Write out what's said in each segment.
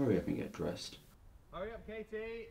Hurry up and get dressed. Hurry up, Katie.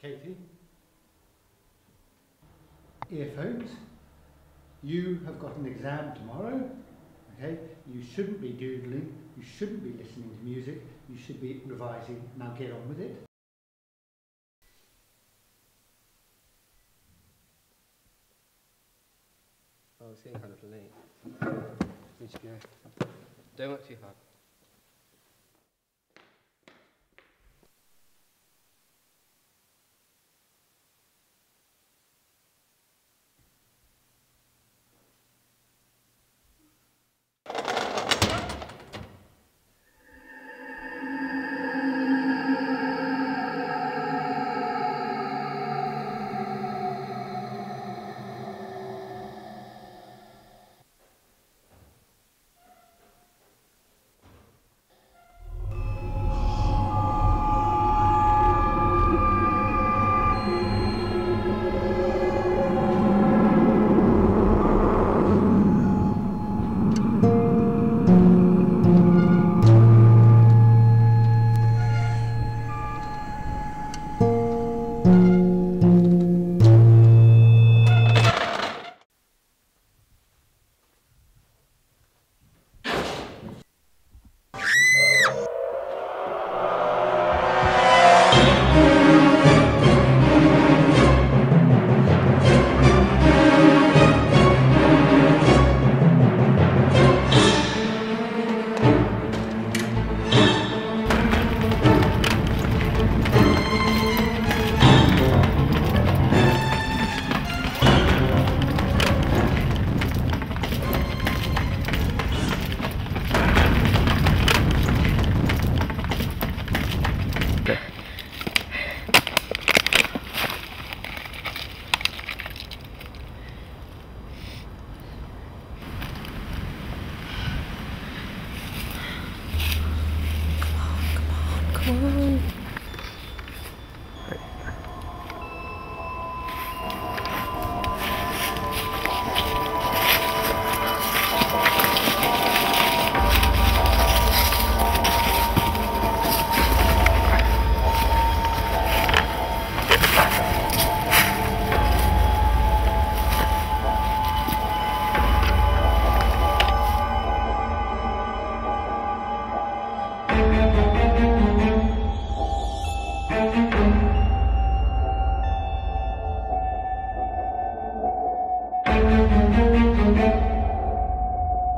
Katie, earphones. You have got an exam tomorrow. Okay, you shouldn't be doodling. You shouldn't be listening to music. You should be revising. Now get on with it. Oh, it's getting kind of late. Don't work too hard.